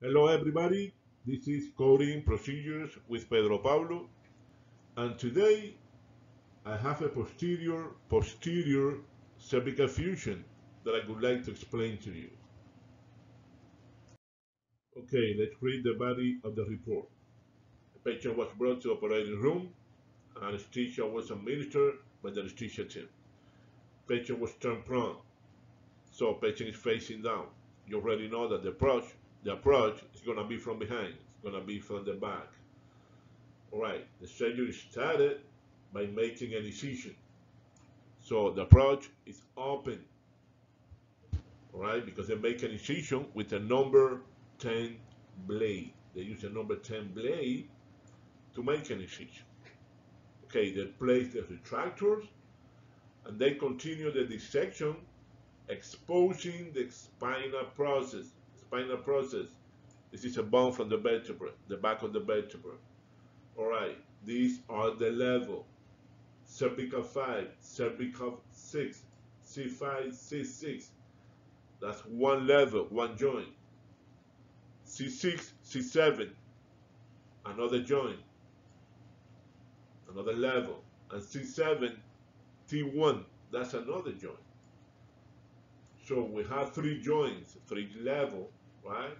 Hello everybody, this is Coding Procedures with Pedro Pablo and today I have a posterior posterior cervical fusion that I would like to explain to you. Okay, let's read the body of the report. The patient was brought to operating room. And anesthesia was administered by the anesthesia team. Patient was turned prone, so patient is facing down. You already know that the approach the approach is going to be from behind. It's going to be from the back. All right, the surgery started by making an incision. So the approach is open. All right, because they make an incision with a number 10 blade. They use a number 10 blade to make an incision. Okay, they place the retractors and they continue the dissection exposing the spinal process spinal process. This is a bone from the vertebra, the back of the vertebra. All right, these are the level. Cervical 5, cervical 6, C5, C6. That's one level, one joint. C6, C7, another joint, another level. And C7, T1, that's another joint. So we have three joints, three level, right?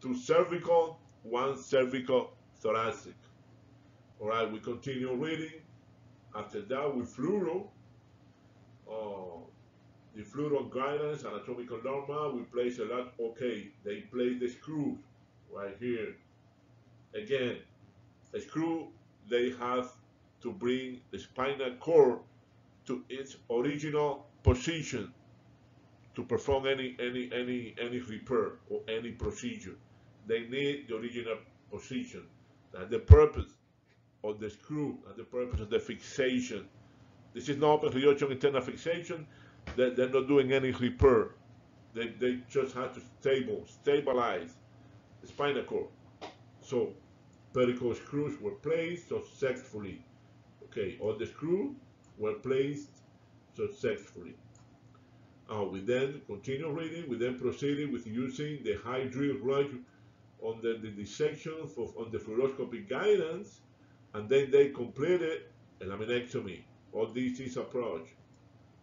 Two cervical, one cervical thoracic. All right, we continue reading. After that, we fluoro. Uh, the fluoro guidance, anatomical normal, we place a lot. Okay, they place the screw right here. Again, a screw, they have to bring the spinal cord to its original position to perform any any any any repair or any procedure. They need the original position. That's the purpose of the screw and the purpose of the fixation. This is not open reduction internal fixation. They, they're not doing any repair. They, they just have to stable, stabilize the spinal cord. So pedicle screws were placed successfully. Okay, all the screws were placed successfully. Uh, we then continue reading, we then proceeded with using the high drill right on the, dissection of, on the fluoroscopy guidance, and then they completed a laminectomy. All this is approach,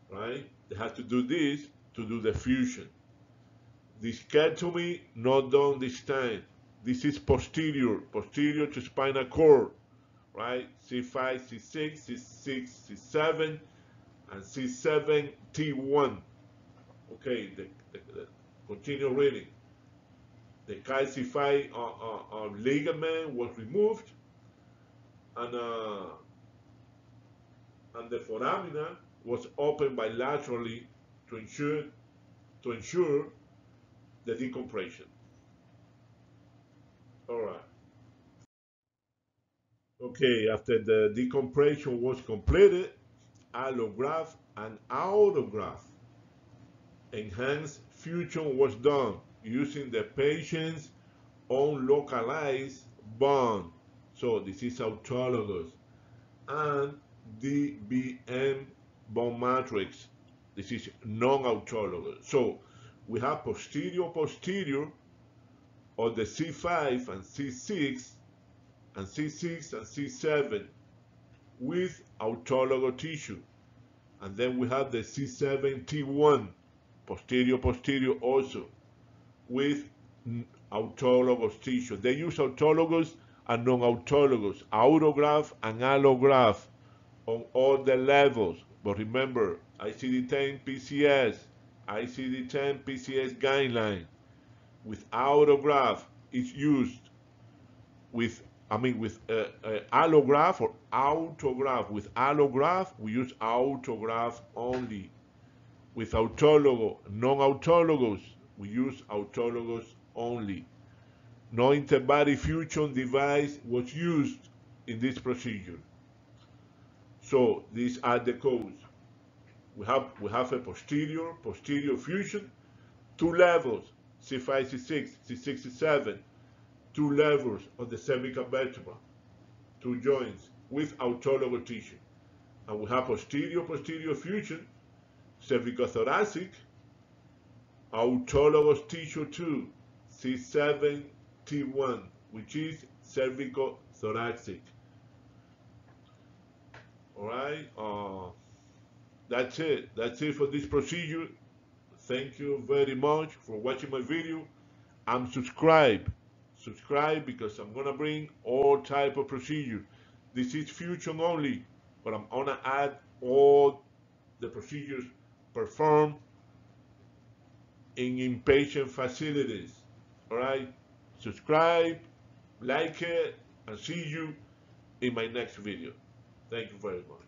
right? They had to do this to do the fusion. Discectomy not done this time. This is posterior, posterior to spinal cord, right? C5, C6, C6, C7, and C7, T1. Okay, the, the, the continue reading. The calcified uh, uh, uh, ligament was removed, and uh, and the foramina was opened bilaterally to ensure to ensure the decompression. All right. Okay, after the decompression was completed, allograft and autograft enhanced fusion was done using the patient's own localized bond. So this is autologous. And DBM bone matrix. This is non-autologous. So we have posterior posterior of the C5 and C6 and C6 and C7 with autologous tissue. And then we have the C7T1 posterior posterior also with autologous tissue. They use autologous and non-autologous, autograft and allograft on all the levels. But remember, ICD-10 PCS, ICD-10 PCS guideline with autograft is used with I mean with uh, uh, allograft or autograft. With allograft, we use autograft only with autologous, non-autologous, we use autologous only. No interbody fusion device was used in this procedure. So these are the codes. We have we have a posterior, posterior fusion, two levels, C5, C6, C6, C7, two levels of the cervical vertebra, two joints with autologous tissue. And we have posterior, posterior fusion, cervicothoracic, autologous tissue 2, C7T1, which is cervicothoracic. All right, uh, that's it. That's it for this procedure. Thank you very much for watching my video. I'm subscribed. Subscribe because I'm gonna bring all type of procedure. This is fusion only, but I'm gonna add all the procedures performed in inpatient facilities. All right, subscribe, like it, and see you in my next video. Thank you very much.